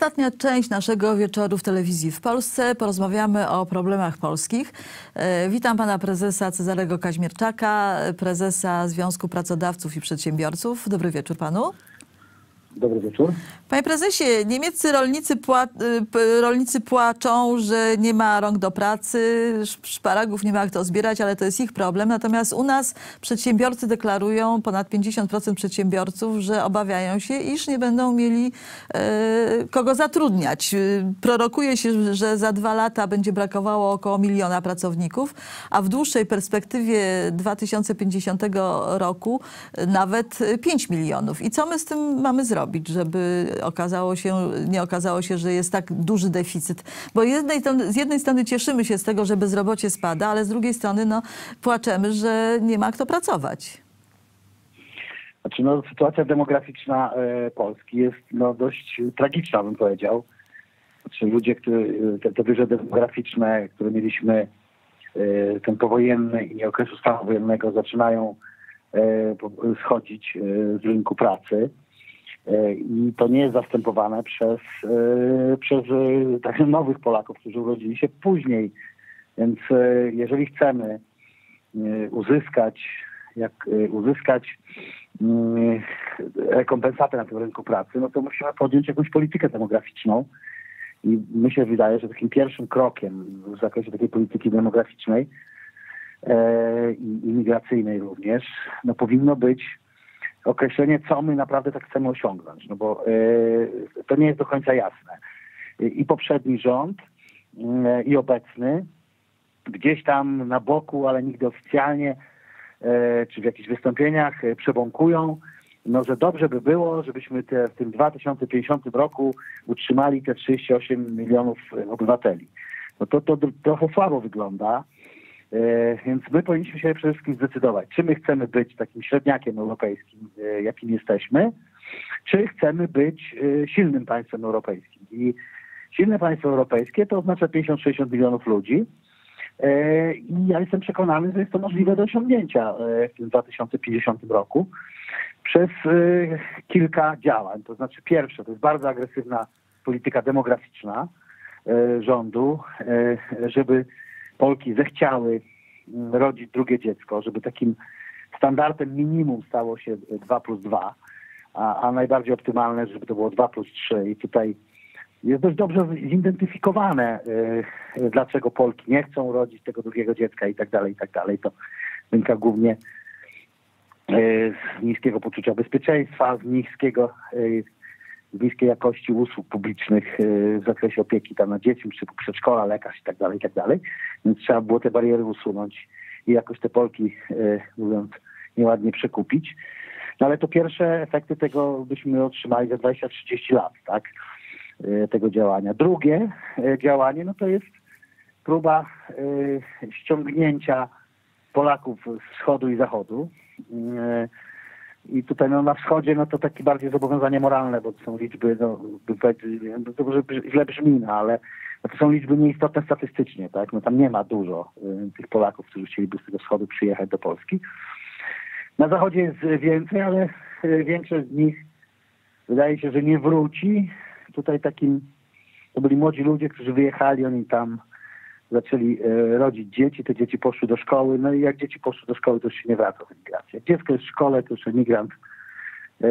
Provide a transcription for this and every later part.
Ostatnia część naszego wieczoru w telewizji w Polsce. Porozmawiamy o problemach polskich. E, Witam pana prezesa Cezarego Kaźmierczaka, prezesa Związku Pracodawców i Przedsiębiorców. Dobry wieczór panu. Dobry wieczór. Panie prezesie, niemieccy rolnicy, pła rolnicy płaczą, że nie ma rąk do pracy, sz- szparagów nie ma kto zbierać, ale to jest ich problem. Natomiast u nas przedsiębiorcy deklarują, ponad 50% przedsiębiorców, że obawiają się, iż nie będą mieli e, kogo zatrudniać. Y, Prorokuje się, że za dwa lata będzie brakowało około miliona pracowników, a w dłuższej perspektywie 2050 roku nawet y, 5 milionów. I co my z tym mamy zrobić, żeby okazało się, nie okazało się, że jest tak duży deficyt? Bo jednej, z jednej strony cieszymy się z tego, że bezrobocie spada, ale z drugiej strony no, płaczemy, że nie ma kto pracować. Znaczy, no, sytuacja demograficzna e, Polski jest no, dość tragiczna, bym powiedział. Znaczy, ludzie, którzy, te, te wyże demograficzne, które mieliśmy, e, ten powojenny i okresu stanu wojennego, zaczynają e, schodzić e, z rynku pracy. E, I to nie jest zastępowane przez, e, przez e, tak, nowych Polaków, którzy urodzili się później. Więc jeżeli chcemy uzyskać, jak uzyskać mm, rekompensatę na tym rynku pracy, no to musimy podjąć jakąś politykę demograficzną. I mi się wydaje, że takim pierwszym krokiem w zakresie takiej polityki demograficznej i imigracyjnej również, no powinno być określenie, co my naprawdę tak chcemy osiągnąć, no bo e, to nie jest do końca jasne. I poprzedni rząd e, i obecny gdzieś tam na boku, ale nigdy oficjalnie, e, czy w jakichś wystąpieniach e, przebąkują, no, że dobrze by było, żebyśmy te, w tym 2050 roku utrzymali te 38 milionów obywateli. No to, to trochę słabo wygląda, więc my powinniśmy się przede wszystkim zdecydować, czy my chcemy być takim średniakiem europejskim, e, jakim jesteśmy, czy chcemy być e, silnym państwem europejskim. I silne państwo europejskie to oznacza 50-60 milionów ludzi, E, I ja jestem przekonany, że jest to możliwe do osiągnięcia e, w tym 2050 roku przez e, kilka działań. To znaczy pierwsze, to jest bardzo agresywna polityka demograficzna e, rządu, e, żeby Polki zechciały mm, rodzić drugie dziecko, żeby takim standardem minimum stało się 2 plus 2, a, a najbardziej optymalne, żeby to było 2 plus 3 i tutaj jest dość dobrze zidentyfikowane, y, dlaczego Polki nie chcą rodzić tego drugiego dziecka i tak dalej, i tak dalej. To wynika głównie y, z niskiego poczucia bezpieczeństwa, z niskiego, y, niskiej jakości usług publicznych y, w zakresie opieki tam nad dziećmi, czy przedszkola, lekarz i tak dalej, i tak dalej. Więc trzeba było te bariery usunąć i jakoś te Polki, y, mówiąc nieładnie, przekupić. No ale to pierwsze efekty tego byśmy otrzymali za 20-30 lat, tak? e, tego działania. Drugie e, działanie no to jest próba e, ściągnięcia Polaków z wschodu i zachodu. I tutaj no, na wschodzie no, to takie bardziej zobowiązanie moralne, bo to są liczby, no, no, to może źle brzmi, no, ale no, to są liczby nieistotne statystycznie, tak? No, tam nie ma dużo e, tych Polaków, którzy chcieliby z tego wschodu przyjechać do Polski. Na zachodzie jest więcej, ale e, większość z nich wydaje się, że nie wróci. Tutaj takim, to byli młodzi ludzie, którzy wyjechali, oni tam zaczęli e, rodzić dzieci, te dzieci poszły do szkoły, no i jak dzieci poszły do szkoły, to już się nie wraca z emigracji. Jak dziecko jest w szkole, to już emigrant e,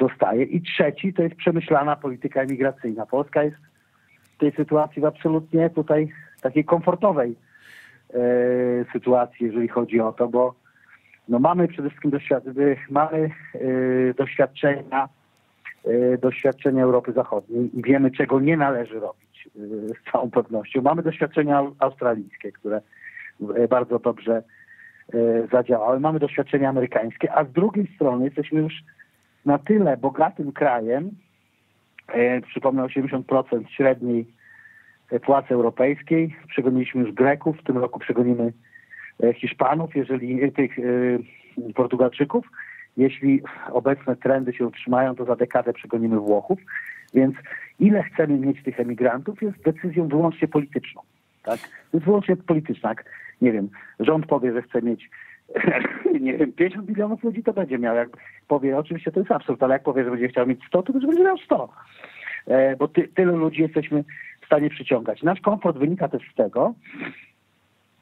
zostaje. I trzeci to jest przemyślana polityka emigracyjna. Polska jest w tej sytuacji w absolutnie tutaj takiej komfortowej e, sytuacji, jeżeli chodzi o to, bo no mamy przede wszystkim doświad- mamy doświadczenia doświadczenia Europy Zachodniej i wiemy, czego nie należy robić z całą pewnością. Mamy doświadczenia au- australijskie, które e, bardzo dobrze e, zadziałały. Mamy doświadczenia amerykańskie, a z drugiej strony jesteśmy już na tyle bogatym krajem, e, przypomnę 80% średniej płacy europejskiej. Przegoniliśmy już Greków, w tym roku przegonimy Hiszpanów, jeżeli tych Portugalczyków. Jeśli obecne trendy się utrzymają, to za dekadę przegonimy Włochów. Więc ile chcemy mieć tych emigrantów jest decyzją wyłącznie polityczną. Tak? To jest wyłącznie polityczna. Jak, nie wiem, rząd powie, że chce mieć nie wiem, 50 milionów ludzi, to będzie miał. Jak powie, oczywiście to jest absurd, ale jak powie, że będzie chciał mieć 100, to też będzie miał 100. e, bo ty, tylu ludzi jesteśmy w stanie przyciągać. Nasz komfort wynika też z tego,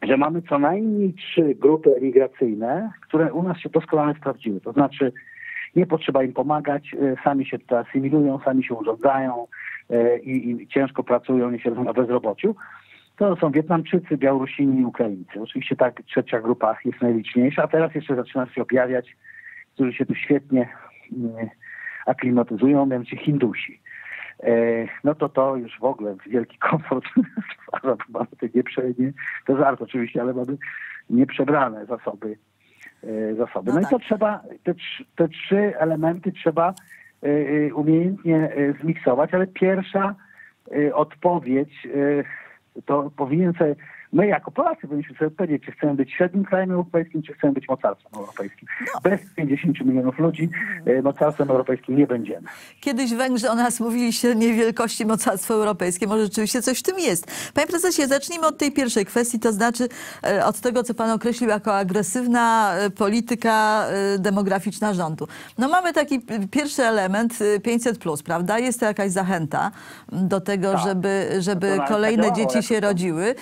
że mamy co najmniej trzy grupy emigracyjne, które u nas się doskonale sprawdziły. To znaczy nie potrzeba im pomagać, e, sami się tutaj asymilują, sami się urządzają e, i, i ciężko pracują i siedzą na bezrobociu. To są Wietnamczycy, Białorusini i Ukraińcy. Oczywiście tak trzecia grupa jest najliczniejsza, a teraz jeszcze zaczyna się objawiać, którzy się tu świetnie mm, aklimatyzują, mianowicie Hindusi. E, no to to już w ogóle wielki komfort mamy te nie, to żart oczywiście, ale mamy nieprzebrane zasoby. E, zasoby. No, No i to tak. trzeba, te, te trzy elementy trzeba e, e, umiejętnie zmiksować, ale pierwsza odpowiedź to powinien sobie, my jako Polacy powinniśmy sobie powiedzieć, czy chcemy być średnim krajem europejskim, czy chcemy być mocarstwem europejskim. Bez 50 milionów ludzi e, mocarstwem europejskim nie będziemy. Kiedyś Węgrzy o nas mówili średniej wielkości mocarstwo europejskie. Może rzeczywiście coś w tym jest. Panie prezesie, zacznijmy od tej pierwszej kwestii, to znaczy e, od tego, co pan określił jako agresywna e, polityka demograficzna rządu. No mamy taki pierwszy element e, 500, plus, prawda? Jest to jakaś zachęta do tego, Tak. żeby, żeby nawet kolejne zadziałało dzieci się rodziły.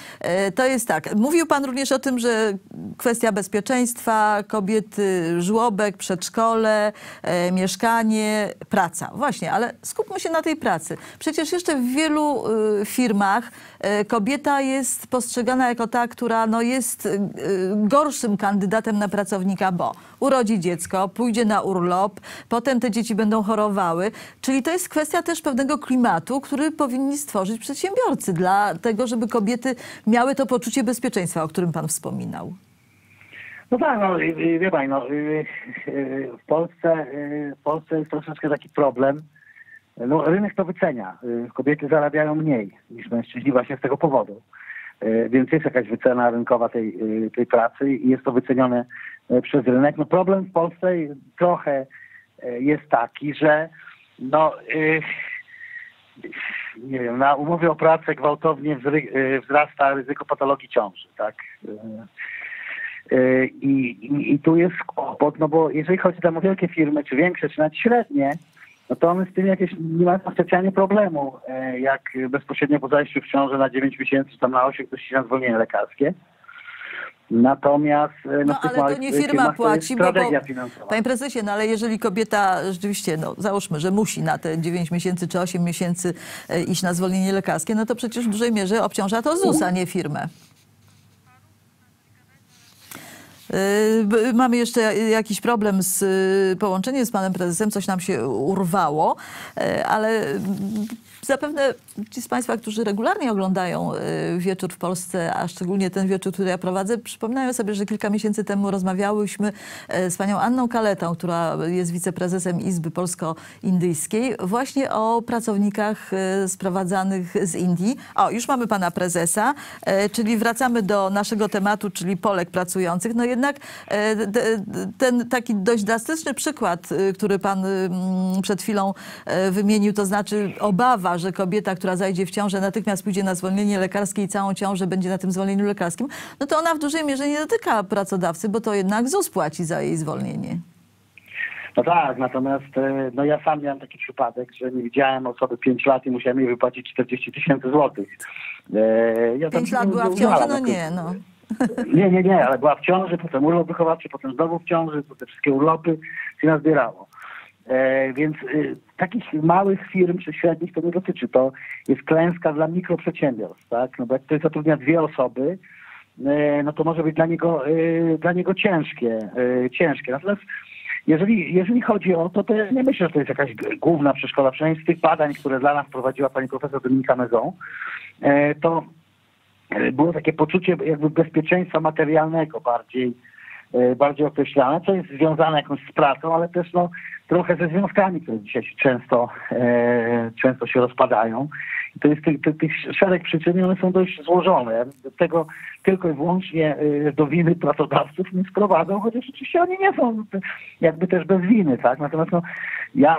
To jest tak. Mówił pan również o tym, że kwestia bezpieczeństwa, kobiety, żłobek, przedszkole, e, mieszkanie, praca. Właśnie, ale skupmy się na tej pracy. Przecież jeszcze w wielu y, firmach kobieta jest postrzegana jako ta, która no, jest y, gorszym kandydatem na pracownika, bo urodzi dziecko, pójdzie na urlop, potem te dzieci będą chorowały. Czyli to jest kwestia też pewnego klimatu, który powinni stworzyć przedsiębiorcy dla tego, żeby kobiety miały to poczucie bezpieczeństwa, o którym pan wspominał. No tak, no wie pani, no, w Polsce, y, w Polsce jest troszeczkę taki problem. No, rynek to wycenia. Y, Kobiety zarabiają mniej niż mężczyźni właśnie z tego powodu. Y, Więc jest jakaś wycena rynkowa tej, y, tej pracy i jest to wycenione przez rynek. No problem w Polsce trochę jest taki, że no, nie wiem, na umowie o pracę gwałtownie wzrasta ryzyko patologii ciąży, tak? I, i, I tu jest kłopot, no bo jeżeli chodzi tam o wielkie firmy, czy większe, czy nawet średnie, no to one z tym jakieś nie mają specjalnie problemu, e, jak bezpośrednio po zajściu w ciążę na 9 miesięcy, tam na 8 ktoś się na zwolnienie lekarskie. Natomiast e, no, No ale to nie firma płaci, bo, bo panie prezesie, no ale jeżeli kobieta rzeczywiście, no załóżmy, że musi na te 9 miesięcy czy 8 miesięcy e, iść na zwolnienie lekarskie, no to przecież w dużej mierze obciąża to ZUS, a nie firmę. Yy, b- Mamy jeszcze jakiś problem z y, połączeniem z panem prezesem, coś nam się urwało, e, ale zapewne ci z państwa, którzy regularnie oglądają y, wieczór w Polsce, a szczególnie ten wieczór, który ja prowadzę, przypominają sobie, że kilka miesięcy temu rozmawiałyśmy z panią Anną Kaletą, która jest wiceprezesem Izby Polsko-Indyjskiej, właśnie o pracownikach sprowadzanych z Indii. O, już mamy pana prezesa, czyli wracamy do naszego tematu, czyli Polek pracujących. No jednak e, d- d- ten taki dość drastyczny przykład, y, który pan mm, przed chwilą e, wymienił, to znaczy obawa, że kobieta, która zajdzie w ciążę, natychmiast pójdzie na zwolnienie lekarskie i całą ciążę będzie na tym zwolnieniu lekarskim, no to ona w dużej mierze nie dotyka pracodawcy, bo to jednak ZUS płaci za jej zwolnienie. No tak, natomiast e, no ja sam miałem taki przypadek, że nie widziałem osoby 5 lat i musiałem jej wypłacić 40 tysięcy złotych. E, ja tam Pięć lat nie- była w ciąży? No nie, no. Nie, nie, nie, ale była w ciąży, potem urlop wychowawczy, potem znowu w ciąży, to te wszystkie urlopy się nazbierało. E, więc y, takich małych firm czy średnich to nie dotyczy. To jest klęska dla mikroprzedsiębiorstw, tak? No bo jak ktoś zatrudnia dwie osoby, e, no to może być dla niego, e, dla niego ciężkie, e, ciężkie. Natomiast jeżeli, jeżeli chodzi o to, to nie myślę, że to jest jakaś główna przeszkoda. Przynajmniej z tych badań, które dla nas prowadziła pani profesor Dominika Mezon, to było takie poczucie jakby bezpieczeństwa materialnego bardziej, e, bardziej określane, co jest związane jakąś z pracą, ale też no, trochę ze związkami, które dzisiaj często, e, często się rozpadają. I to jest tych szereg przyczyn i one są dość złożone. Do tego tylko i wyłącznie e, do winy pracodawców nie sprowadzą, chociaż oczywiście oni nie są jakby też bez winy, tak? Natomiast no, ja,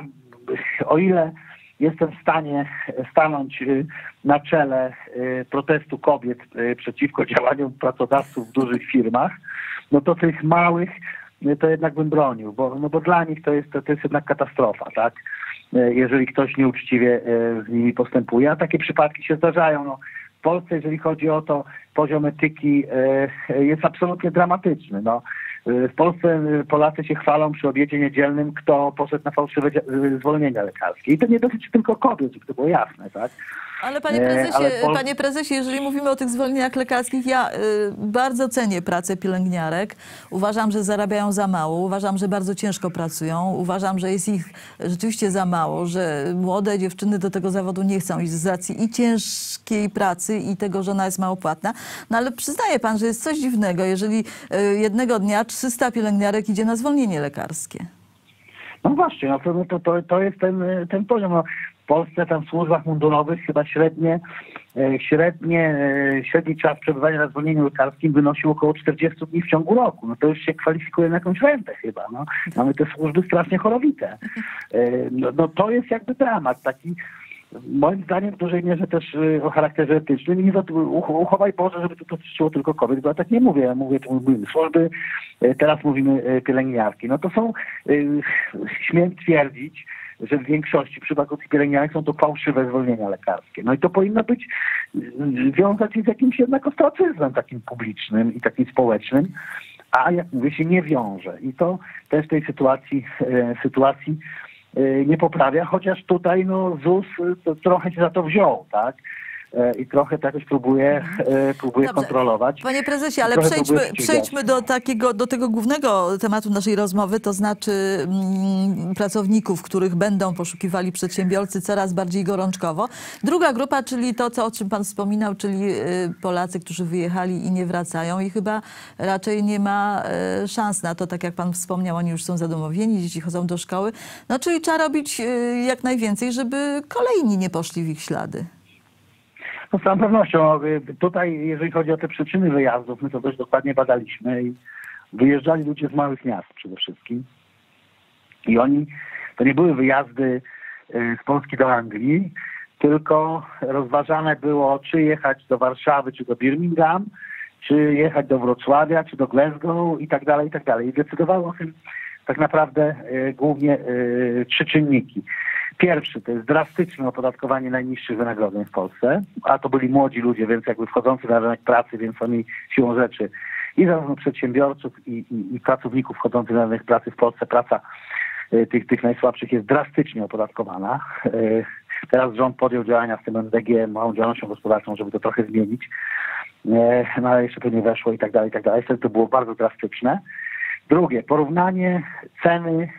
o ile jestem w stanie stanąć y, na czele y, protestu kobiet y, przeciwko działaniom pracodawców w dużych firmach, no to tych małych to jednak bym bronił, bo, no bo dla nich to jest, to jest jednak katastrofa, tak? jeżeli ktoś nieuczciwie z nimi postępuje, a takie przypadki się zdarzają. No, w Polsce, jeżeli chodzi o to, poziom etyki jest absolutnie dramatyczny. No, w Polsce Polacy się chwalą przy obiecie niedzielnym, kto poszedł na fałszywe zwolnienia lekarskie. I to nie dotyczy tylko kobiet, żeby to było jasne, tak? Ale panie prezesie, ale Pol... panie prezesie, jeżeli mówimy o tych zwolnieniach lekarskich, ja y, bardzo cenię pracę pielęgniarek. Uważam, że zarabiają za mało. Uważam, że bardzo ciężko pracują. Uważam, że jest ich rzeczywiście za mało, że młode dziewczyny do tego zawodu nie chcą iść z racji i ciężkiej pracy i tego, że ona jest mało płatna. No ale przyznaje pan, że jest coś dziwnego, jeżeli y, jednego dnia 300 pielęgniarek idzie na zwolnienie lekarskie. No właśnie, no to, to, to, to jest ten, ten poziom. No, w Polsce tam w służbach mundurowych chyba średnie, e, średnie, e, średni czas przebywania na zwolnieniu lekarskim wynosił około 40 dni w ciągu roku. No to już się kwalifikuje na jakąś rentę chyba. No. Mamy te służby strasznie chorowite. E, no, no to jest jakby dramat taki moim zdaniem w dużej mierze też o charakterze etycznym nie uchowaj Boże, żeby to dotyczyło tylko kobiet, bo ja tak nie mówię, ja mówię, tu mówimy służby, teraz mówimy pielęgniarki. No to są, śmiem twierdzić, że w większości przypadków pielęgniarek są to fałszywe zwolnienia lekarskie. No i to powinno być, wiązać się z jakimś jednak ostracyzmem takim publicznym i takim społecznym, a jak mówię się nie wiąże. I to też tej sytuacji, sytuacji nie poprawia, chociaż tutaj no, ZUS e, trochę się za to wziął, tak? E, i trochę to jakoś próbuje, e, próbuje kontrolować. Panie prezesie, ale przejdźmy, przejdźmy do, takiego, do tego głównego tematu naszej rozmowy, to znaczy mm, pracowników, których będą poszukiwali przedsiębiorcy coraz bardziej gorączkowo. Druga grupa, czyli to, co, o czym pan wspominał, czyli y, Polacy, którzy wyjechali i nie wracają i chyba raczej nie ma y, szans na to, tak jak pan wspomniał, oni już są zadomowieni, dzieci chodzą do szkoły. No czyli trzeba robić y, jak najwięcej, żeby kolejni nie poszli w ich ślady. No z całą pewnością. Tutaj, jeżeli chodzi o te przyczyny wyjazdów, my to dość dokładnie badaliśmy i wyjeżdżali ludzie z małych miast przede wszystkim. I oni, to nie były wyjazdy e, z Polski do Anglii, tylko rozważane było, czy jechać do Warszawy, czy do Birmingham, czy jechać do Wrocławia, czy do Glasgow i tak dalej, i tak dalej. I decydowało o tym tak naprawdę e, głównie trzy czynniki. Pierwszy to jest drastyczne opodatkowanie najniższych wynagrodzeń w Polsce, a to byli młodzi ludzie, więc jakby wchodzący na rynek pracy, więc oni siłą rzeczy i zarówno przedsiębiorców i, i, i pracowników wchodzących na rynek pracy w Polsce, praca y, tych, tych najsłabszych jest drastycznie opodatkowana. Y, teraz rząd podjął działania z tym MDG, małą działalnością gospodarczą, żeby to trochę zmienić, y, no ale jeszcze to nie weszło i tak dalej, i tak dalej. Wtedy to było bardzo drastyczne. Drugie, porównanie ceny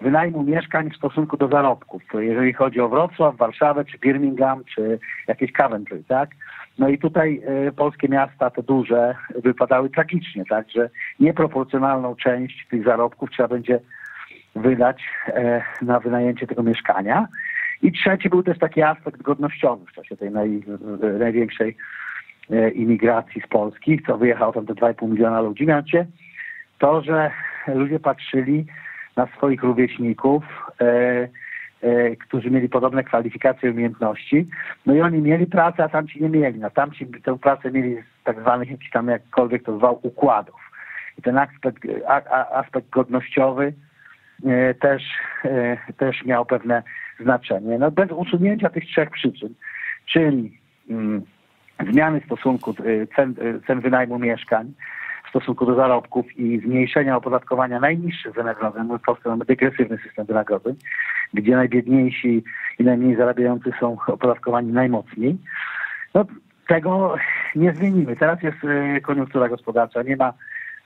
wynajmu mieszkań w stosunku do zarobków, jeżeli chodzi o Wrocław, Warszawę, czy Birmingham, czy jakieś Coventry, tak? No i tutaj e, polskie miasta, te duże, wypadały tragicznie, tak, że nieproporcjonalną część tych zarobków trzeba będzie wydać e, na wynajęcie tego mieszkania. I trzeci był też taki aspekt godnościowy w czasie tej naj, największej e, imigracji z Polski, co wyjechało tam te 2,5 miliona ludzi, mianowicie to, że ludzie patrzyli na swoich rówieśników, e, e, którzy mieli podobne kwalifikacje i umiejętności. No i oni mieli pracę, a tamci nie mieli. No tamci tę pracę mieli z tak zwanych, jakiś tam jakkolwiek to zwał, układów. I ten aspekt, aspekt godnościowy e, też, też miał pewne znaczenie. No bez usunięcia tych trzech przyczyn, czyli mm, zmiany stosunku cen, cen wynajmu mieszkań, w stosunku do zarobków i zmniejszenia opodatkowania najniższych wynagrodzeń. My w Polsce mamy degresywny system wynagrodzeń, gdzie najbiedniejsi i najmniej zarabiający są opodatkowani najmocniej. No, tego nie zmienimy. Teraz jest e, koniunktura gospodarcza, nie ma,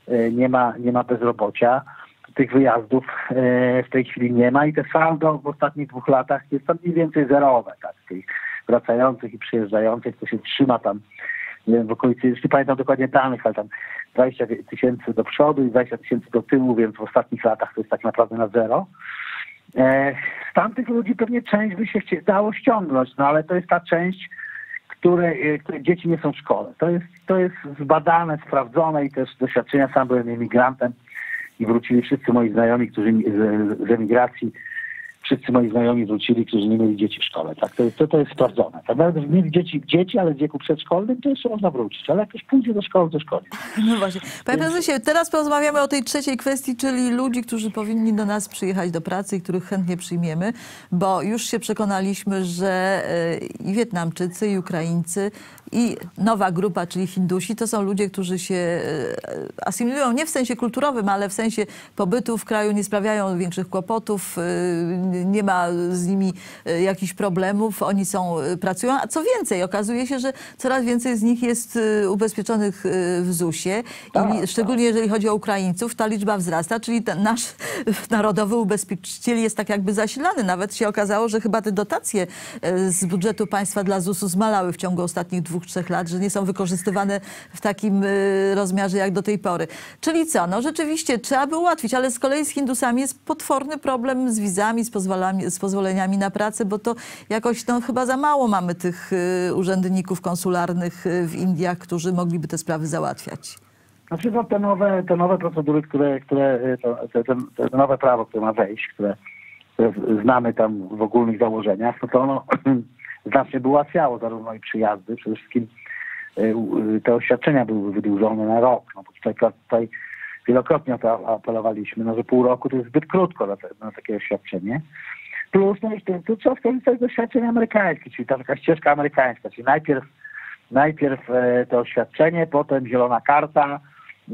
e, nie ma, nie ma bezrobocia. Tych wyjazdów e, w tej chwili nie ma i te saldo w ostatnich dwóch latach jest tam mniej więcej zerowe. Tak? Tych wracających i przyjeżdżających to się trzyma tam wiem, w okolicy, już nie pamiętam dokładnie danych, ale tam 20 tysięcy do przodu i 20 tysięcy do tyłu, więc w ostatnich latach to jest tak naprawdę na zero. E, z tamtych ludzi pewnie część by się dało ściągnąć, no ale to jest ta część, której, której dzieci nie są w szkole. To jest, to jest zbadane, sprawdzone i też doświadczenia. Sam byłem emigrantem i wrócili wszyscy moi znajomi, którzy z, z emigracji wszyscy moi znajomi wrócili, którzy nie mieli dzieci w szkole. Tak, to, to, to jest sprawdzone. Tak, nawet mieli dzieci, dzieci, ale w wieku przedszkolnym, to jeszcze można wrócić. Ale jak ktoś pójdzie do szkoły, to szkoły. No właśnie. Panie prezesie, teraz porozmawiamy o tej trzeciej kwestii, czyli ludzi, którzy powinni do nas przyjechać do pracy i których chętnie przyjmiemy, bo już się przekonaliśmy, że e, i Wietnamczycy, i Ukraińcy, i nowa grupa, czyli Hindusi, to są ludzie, którzy się e, asymilują nie w sensie kulturowym, ale w sensie pobytu w kraju, nie sprawiają większych kłopotów, e, nie ma z nimi e, jakichś problemów, oni są, pracują, a co więcej, okazuje się, że coraz więcej z nich jest ubezpieczonych w ZUS-ie. Tak, i szczególnie jeżeli chodzi o Ukraińców, ta liczba wzrasta, czyli ten nasz narodowy ubezpieczyciel jest tak jakby zasilany. Nawet się okazało, że chyba te dotacje z budżetu państwa dla ZUS-u zmalały w ciągu ostatnich dwóch, trzech lat, że nie są wykorzystywane w takim e, rozmiarze jak do tej pory. Czyli co? No rzeczywiście trzeba by ułatwić, ale z kolei z Hindusami jest potworny problem z wizami, z, z pozwoleniami na pracę, bo to jakoś no, chyba za mało mamy tych e, urzędników konsularnych e, w Indiach, którzy mogliby te sprawy załatwiać. Znaczy no, te, nowe, te nowe procedury, które, które y, te, te, te nowe prawo, które ma wejść, które, które znamy tam w ogólnych założeniach, no to ono znacznie by ułatwiało zarówno i przyjazdy, przede wszystkim y, y, te oświadczenia byłyby wydłużone na rok. No, bo tutaj, tutaj wielokrotnie apelowaliśmy, no, że pół roku to jest zbyt krótko na, te, na takie oświadczenie. Plus no, i to, to trzeba skorzystać z doświadczeń amerykańskich, czyli ta taka ścieżka amerykańska, czyli najpierw najpierw e, to oświadczenie, potem zielona karta,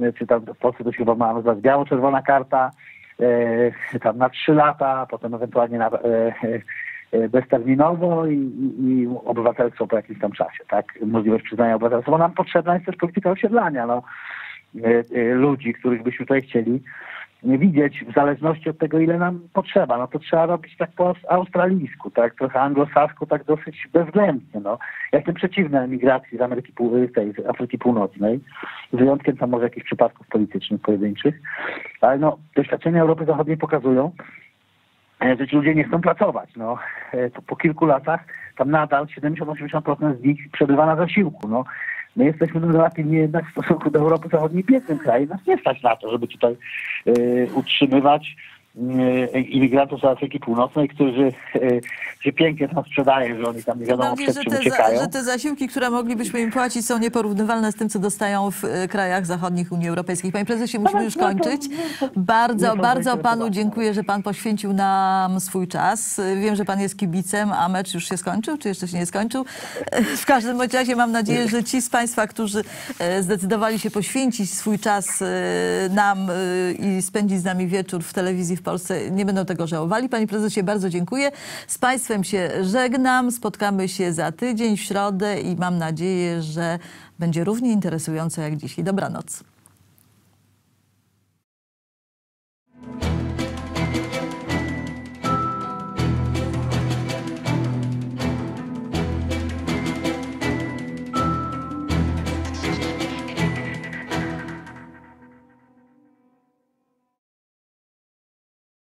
e, czy tam w Polsce to się chyba ma biało-czerwona karta, e, tam na trzy lata, potem ewentualnie na, bezterminowo i, i, i obywatelstwo po jakimś tam czasie, tak? Możliwość przyznania obywatelstwa, bo nam potrzebna jest też polityka osiedlania, no, e, e, ludzi, których byśmy tutaj chcieli widzieć w zależności od tego, ile nam potrzeba. No to trzeba robić tak po australijsku, tak trochę anglosasku, tak dosyć bezwzględnie. No. Ja jestem przeciwny emigracji z Ameryki, tej, z Afryki Północnej, z wyjątkiem tam może jakichś przypadków politycznych pojedynczych, ale no, doświadczenia Europy Zachodniej pokazują, e, że ci ludzie nie chcą pracować. No, E, po, kilku latach tam nadal 70-80% z nich przebywa na zasiłku. No, my jesteśmy relatywnie jednak w stosunku do Europy Zachodniej biednym krajem. Nas nie stać na to, żeby tutaj e, utrzymywać e, imigrantów z Afryki Północnej, którzy e, się pięknie tam sprzedaje, że oni tam nie wiadomo Bardziej, przed że czym te, za, uciekają. że te zasiłki, które moglibyśmy im płacić, są nieporównywalne z tym, co dostają w e, krajach zachodnich Unii Europejskiej. Panie prezesie, musimy Ale już no kończyć. no Bardzo, bardzo panu zainteresowani. dziękuję, że pan poświęcił nam swój czas. Wiem, że pan jest kibicem, a mecz już się skończył, czy jeszcze się nie skończył. W każdym razie mam nadzieję, że ci z państwa, którzy e, zdecydowali się poświęcić swój czas e, nam e, i spędzić z nami wieczór w telewizji w Polsce, nie będą tego żałowali. Panie prezesie, bardzo dziękuję. Z państwem się żegnam. Spotkamy się za tydzień w środę i mam nadzieję, że będzie równie interesująco jak dzisiaj. Dobranoc.